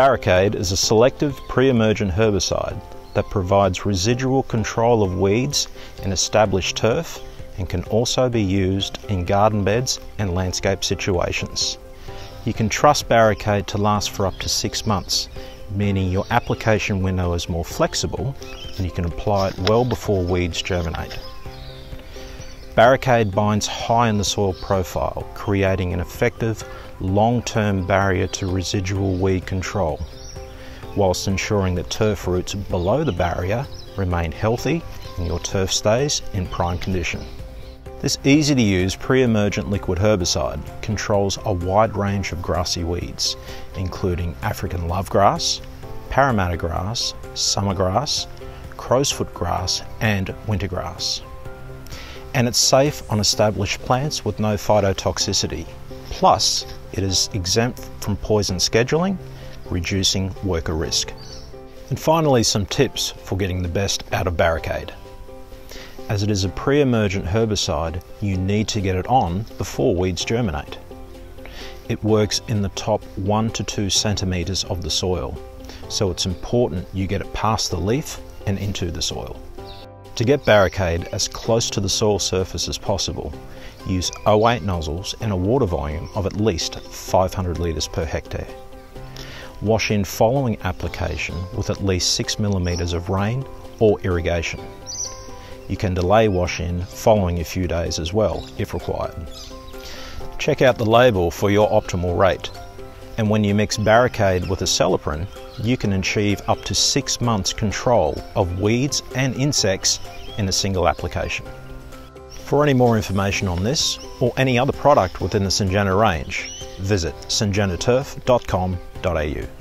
Barricade is a selective pre-emergent herbicide that provides residual control of weeds in established turf and can also be used in garden beds and landscape situations. You can trust Barricade to last for up to six months, meaning your application window is more flexible and you can apply it well before weeds germinate. Barricade binds high in the soil profile, creating an effective long-term barrier to residual weed control, whilst ensuring that turf roots below the barrier remain healthy and your turf stays in prime condition. This easy to use pre-emergent liquid herbicide controls a wide range of grassy weeds, including African lovegrass, Parramatta grass, summer grass, crowsfoot grass and winter grass. And it's safe on established plants with no phytotoxicity. Plus, it is exempt from poison scheduling, reducing worker risk. And finally, some tips for getting the best out of Barricade. As it is a pre-emergent herbicide, you need to get it on before weeds germinate. It works in the top 1 to 2 centimetres of the soil, so it's important you get it past the leaf and into the soil. To get Barricade as close to the soil surface as possible, use 08 nozzles and a water volume of at least 500 litres per hectare. Wash in following application with at least 6 millimetres of rain or irrigation. You can delay wash in following a few days as well if required. Check out the label for your optimal rate. And when you mix Barricade with Acelepryn, you can achieve up to six months control of weeds and insects in a single application. For any more information on this or any other product within the Syngenta range, visit syngentaturf.com.au.